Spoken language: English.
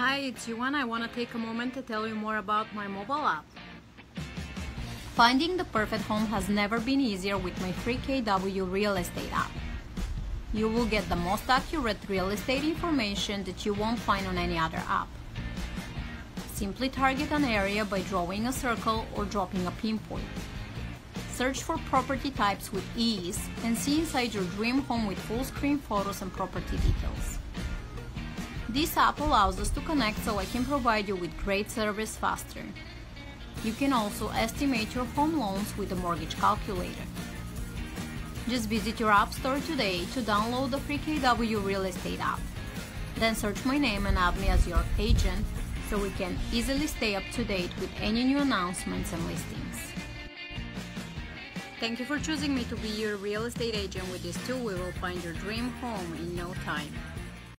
Hi, it's Yoana. I want to take a moment to tell you more about my mobile app. Finding the perfect home has never been easier with my free KW real estate app. You will get the most accurate real estate information that you won't find on any other app. Simply target an area by drawing a circle or dropping a pinpoint. Search for property types with ease and see inside your dream home with full screen photos and property details. This app allows us to connect so I can provide you with great service faster. You can also estimate your home loans with a mortgage calculator. Just visit your app store today to download the free KW Real Estate app. Then search my name and add me as your agent so we can easily stay up to date with any new announcements and listings. Thank you for choosing me to be your real estate agent. With this tool, we will find your dream home in no time.